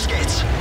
Los geht's.